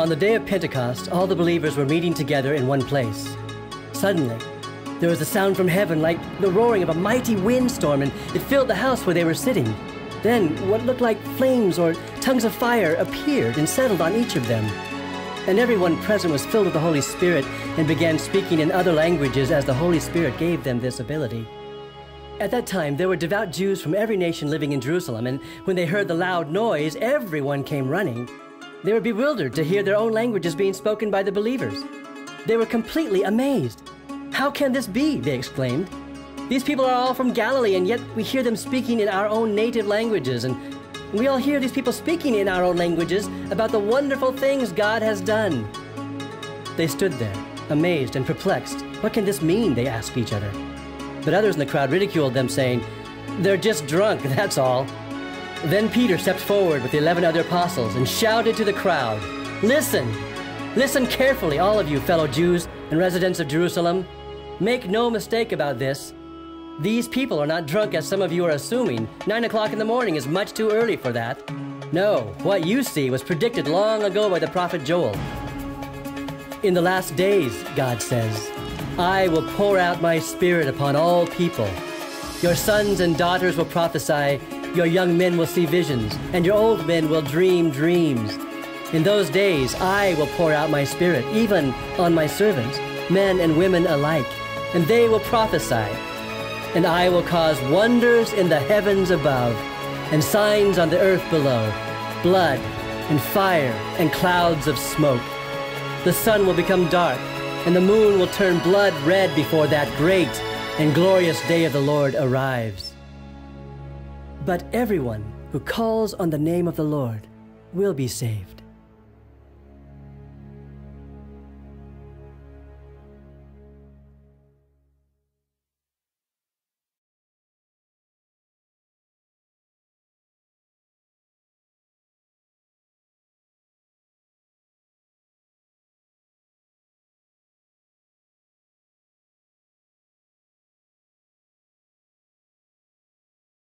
On the day of Pentecost, all the believers were meeting together in one place. Suddenly, there was a sound from heaven like the roaring of a mighty windstorm, and it filled the house where they were sitting. Then, what looked like flames or tongues of fire appeared and settled on each of them. And everyone present was filled with the Holy Spirit and began speaking in other languages as the Holy Spirit gave them this ability. At that time, there were devout Jews from every nation living in Jerusalem, and when they heard the loud noise, everyone came running. They were bewildered to hear their own languages being spoken by the believers. They were completely amazed. How can this be? They exclaimed. These people are all from Galilee, and yet we hear them speaking in our own native languages, and we all hear these people speaking in our own languages about the wonderful things God has done. They stood there, amazed and perplexed. What can this mean? They asked each other. But others in the crowd ridiculed them, saying, They're just drunk, that's all. Then Peter stepped forward with the eleven other apostles and shouted to the crowd, Listen! Listen carefully, all of you fellow Jews and residents of Jerusalem. Make no mistake about this. These people are not drunk as some of you are assuming. Nine o'clock in the morning is much too early for that. No, what you see was predicted long ago by the prophet Joel. In the last days, God says, I will pour out my spirit upon all people. Your sons and daughters will prophesy, your young men will see visions, and your old men will dream dreams. In those days, I will pour out my spirit, even on my servants, men and women alike, and they will prophesy. And I will cause wonders in the heavens above, and signs on the earth below, blood, and fire, and clouds of smoke. The sun will become dark, and the moon will turn blood red before that great and glorious day of the Lord arrives. But everyone who calls on the name of the Lord will be saved.